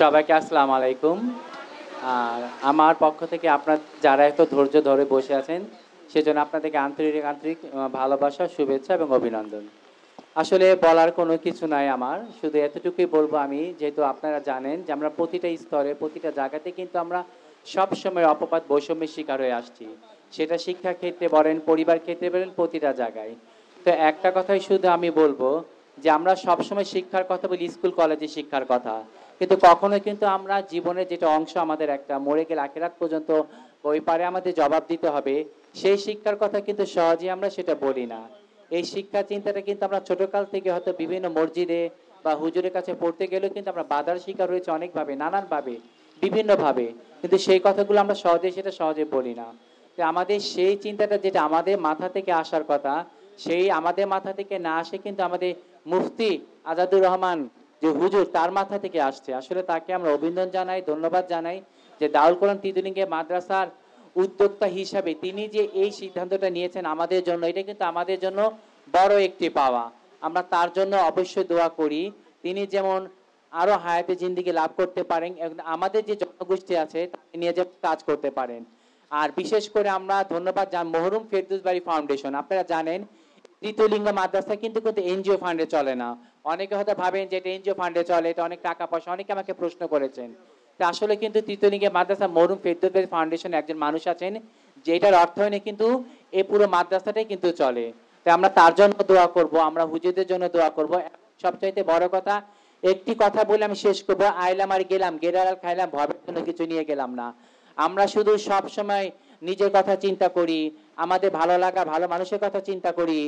সবাইকে আসসালামু আলাইকুম। আর আমার পক্ষ থেকে আপনার যারা এত ধৈর্য ধরে বসে আছেন, সেজন্য আপনাদেরকে আন্তরিক আন্তরিক ভালোবাসা, শুভেচ্ছা এবং অভিনন্দন। আসলে বলার কোনো কিছু নাই আমার, শুধু এতটুকুই বলব আমি, যেহেতু আপনারা জানেন যে আমরা প্রতিটা স্তরে, প্রতিটা জায়গাতে কিন্তু আমরা সব সময় অপবাদ বৈষম্যের শিকার হয়ে আসছি। সেটা শিক্ষা ক্ষেত্রে বলেন পরিবার ক্ষেত্রে বলেন, প্রতিটা জায়গায়। তো একটা কথাই শুধু আমি বলব যে আমরা সবসময় শিক্ষার কথা বলি, স্কুল, কলেজে শিক্ষার কথা। কিন্তু কখনো কিন্তু আমরা জীবনের যেটা অংশ আমাদের একটা, মরে গেলে আখেরাত পর্যন্ত ওই পারে আমাদের জবাব দিতে হবে। সেই শিক্ষার কথা কিন্তু সহজে আমরা সেটা বলি না। এই শিক্ষা চিন্তাটা কিন্তু আমরা ছোটকাল থেকে হয়তো বিভিন্ন মসজিদে বা হুজুরের কাছে পড়তে গেলেও কিন্তু আমরা বাধার শিকার হয়েছে অনেকভাবে, নানানভাবে, বিভিন্নভাবে। কিন্তু সেই কথাগুলো আমরা সহজে, সেটা সহজে বলি না। আমাদের সেই চিন্তাটা যেটা আমাদের মাথা থেকে আসার কথা সেই আমাদের মাথা থেকে না আসে কিন্তু আমাদের মুফতি আজাদুর রহমান, যে হুজুর, তার মাথা থেকে আসছে। আসলে তাকে আমরা অভিনন্দন জানাই, ধন্যবাদ জানাই যে দাউল কোরআন তিদুলিঙ্গে মাদ্রাসার উদ্যোক্তা হিসাবে তিনি যে এই সিদ্ধান্তটা নিয়েছেন আমাদের জন্য, এটা কিন্তু আমাদের জন্য বড় একটি পাওয়া। আমরা তার জন্য অবশ্যই দোয়া করি। তিনি যেমন আরও হায়াতে জিন্দিগি লাভ করতে পারেন আমাদের যে জনগোষ্ঠী আছে, তাকে নিয়ে যে কাজ করতে পারেন। আর বিশেষ করে আমরা ধন্যবাদ জান মহরুম ফেরদুস বাড়ি ফাউন্ডেশন। আপনারা জানেন তৃতীয়লিঙ্গ মাদ্রাসা কিন্তু কিন্তু এনজিও ফান্ডে চলে না। অনেকে হয়তো ভাবেন যে এটা এনজিও ফান্ডে চলে, এটা অনেক টাকা পয়সা। অনেকে আমাকে প্রশ্ন করেছেন তা আসলে কিন্তু তৃতীয়লিঙ্গে মাদ্রাসা মরুম ফেরদুস ফাউন্ডেশন একজন মানুষ আছেন যেটার অর্থায়নে কিন্তু এই পুরো মাদ্রাসাটাই কিন্তু চলে। তাই আমরা তার জন্য দোয়া করব, আমরা হুজুরদের জন্য দোয়া করব। সবচাইতে বড় কথা, একটি কথা বলে আমি শেষ করব, আইলাম আর গেলাম গেরাল খাইলাম, ভবের জন্য কিছু নিয়ে গেলাম না। আমরা শুধু সব সময় নিজের কথা চিন্তা করি আমাদের ভালো লাগা, ভালো মানুষের কথা চিন্তা করি।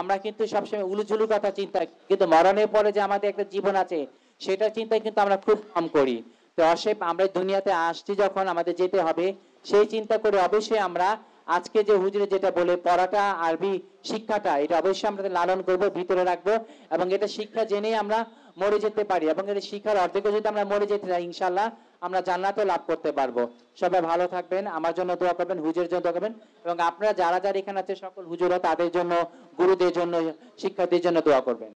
আমরা কিন্তু সবসময় উলুঝুলু কথা চিন্তা, কিন্তু মরণের পরে যে আমাদের একটা জীবন আছে সেটা চিন্তা কিন্তু আমরা খুব কম করি। তো অসেপ আমরা দুনিয়াতে আসছি যখন আমাদের যেতে হবে, সেই চিন্তা করে অবশ্যই আমরা আজকে যে হুজুরে যেটা বলে, পড়াটা, আরবি শিক্ষাটা, এটা অবশ্যই আমরা লালন করব, ভিতরে রাখব, এবং এটা শিক্ষা জেনেই আমরা মরে যেতে পারি, এবং এটা শিক্ষার অর্ধেক যদি আমরা মরে যেতে চাই ইনশাল্লাহ আমরা জান্নাতও লাভ করতে পারব। সবাই ভালো থাকবেন, আমার জন্য দোয়া করবেন, হুজুরের জন্য দোয়া করবেন। এবং আপনারা যারা যারা এখানে আছে সকল হুজুরা তাদের জন্য, গুরুদের জন্য শিক্ষার্থীর জন্য দোয়া করবেন।